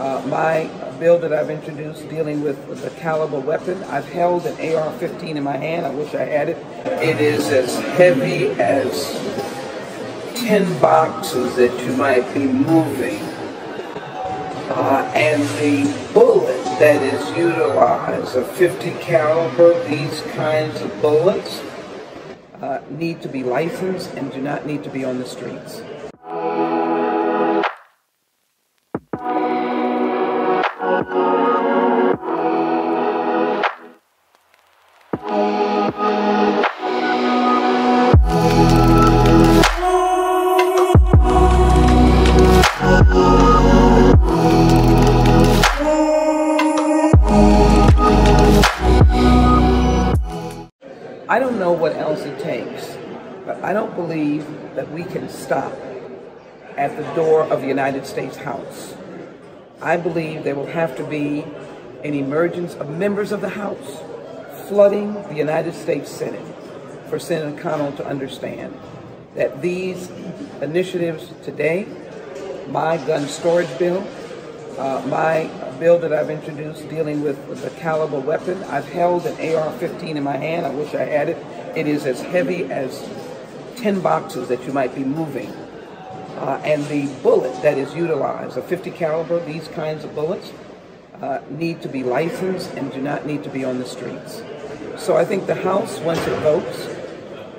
Uh, my bill that I've introduced dealing with the caliber weapon, I've held an AR-15 in my hand. I wish I had it. It is as heavy as 10 boxes that you might be moving. Uh, and the bullet that is utilized, a 50 caliber, these kinds of bullets, uh, need to be licensed and do not need to be on the streets. I don't know what else it takes, but I don't believe that we can stop at the door of the United States House. I believe there will have to be an emergence of members of the House flooding the United States Senate for Senator McConnell to understand that these initiatives today, my gun storage bill, uh, my bill that I've introduced dealing with, the caliber weapon, I've held an AR-15 in my hand. I wish I had it. It is as heavy as 10 boxes that you might be moving. Uh, and the bullet that is utilized, a 50 caliber, these kinds of bullets, uh, need to be licensed and do not need to be on the streets. So I think the House, once it votes,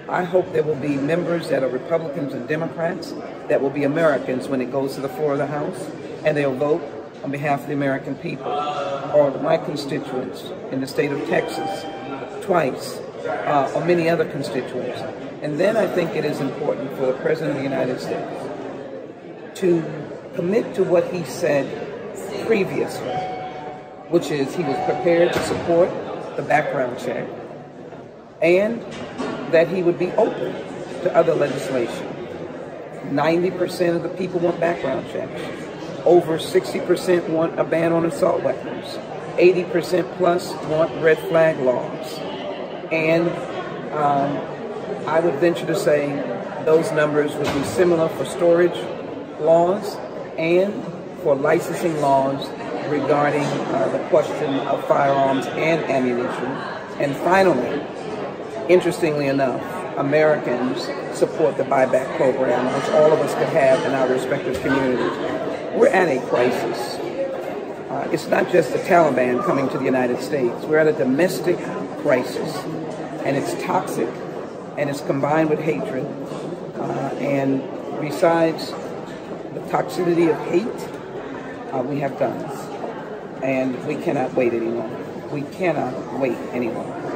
I hope there will be members that are Republicans and Democrats that will be Americans when it goes to the floor of the House, and they'll vote on behalf of the American people, or my constituents in the state of Texas, twice, uh, or many other constituents. And then I think it is important for the President of the United States to commit to what he said previously, which is he was prepared to support the background check and that he would be open to other legislation. 90% of the people want background checks. Over 60% want a ban on assault weapons. 80% plus want red flag laws. And um, I would venture to say those numbers would be similar for storage laws and for licensing laws regarding uh, the question of firearms and ammunition. And finally, interestingly enough, Americans support the buyback program, which all of us could have in our respective communities. We're at a crisis. Uh, it's not just the Taliban coming to the United States. We're at a domestic crisis, and it's toxic, and it's combined with hatred. Uh, and besides the toxicity of hate, uh, we have guns, and we cannot wait any longer. We cannot wait any longer.